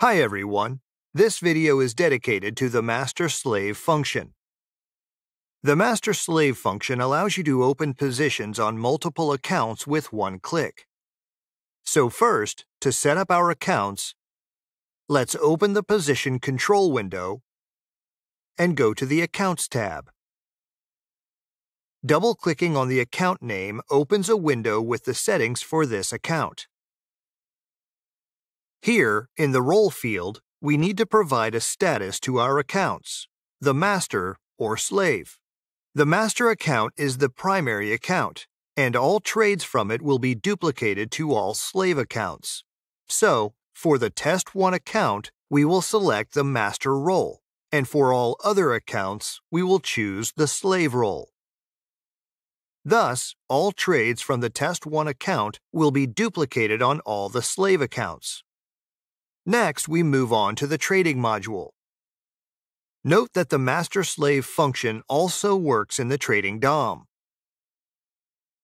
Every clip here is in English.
Hi everyone. This video is dedicated to the master-slave function. The master-slave function allows you to open positions on multiple accounts with one click. So first, to set up our accounts, let's open the position control window and go to the Accounts tab. Double-clicking on the account name opens a window with the settings for this account. Here, in the Role field, we need to provide a status to our accounts, the master or slave. The master account is the primary account, and all trades from it will be duplicated to all slave accounts. So, for the Test 1 account, we will select the master role, and for all other accounts, we will choose the slave role. Thus, all trades from the Test 1 account will be duplicated on all the slave accounts. Next, we move on to the trading module. Note that the master-slave function also works in the trading DOM.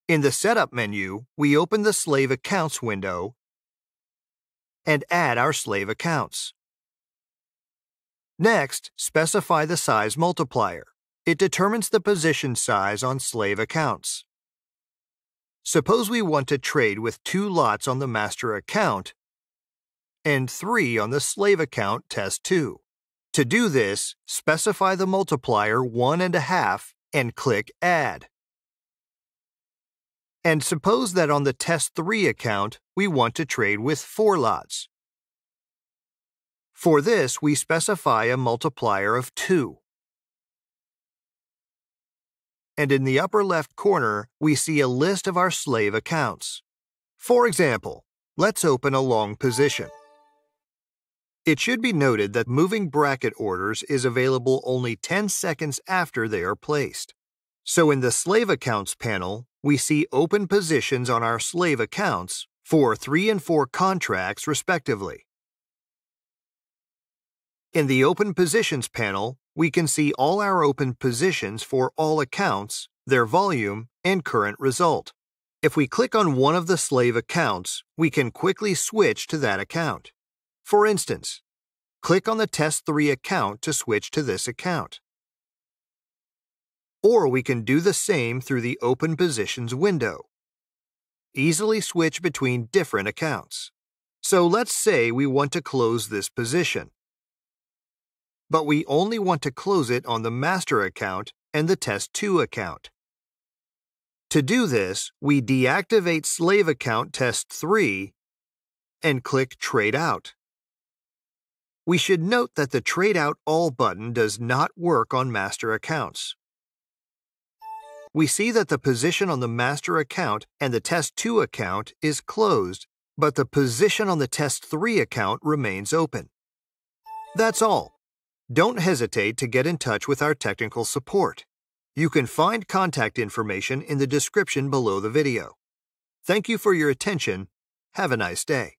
In the Setup menu, we open the Slave Accounts window and add our slave accounts. Next, specify the size multiplier. It determines the position size on slave accounts. Suppose we want to trade with two lots on the master account and 3 on the slave account test 2. To do this, specify the multiplier 1.5 and and click Add. And suppose that on the test 3 account, we want to trade with 4 lots. For this, we specify a multiplier of 2. And in the upper left corner, we see a list of our slave accounts. For example, let's open a long position. It should be noted that moving bracket orders is available only 10 seconds after they are placed. So in the Slave Accounts panel, we see open positions on our slave accounts for 3 and 4 contracts respectively. In the Open Positions panel, we can see all our open positions for all accounts, their volume, and current result. If we click on one of the slave accounts, we can quickly switch to that account. For instance, click on the Test 3 account to switch to this account. Or we can do the same through the Open Positions window. Easily switch between different accounts. So let's say we want to close this position. But we only want to close it on the master account and the Test 2 account. To do this, we deactivate Slave Account Test 3 and click Trade Out. We should note that the Trade Out All button does not work on master accounts. We see that the position on the master account and the Test 2 account is closed, but the position on the Test 3 account remains open. That's all. Don't hesitate to get in touch with our technical support. You can find contact information in the description below the video. Thank you for your attention. Have a nice day.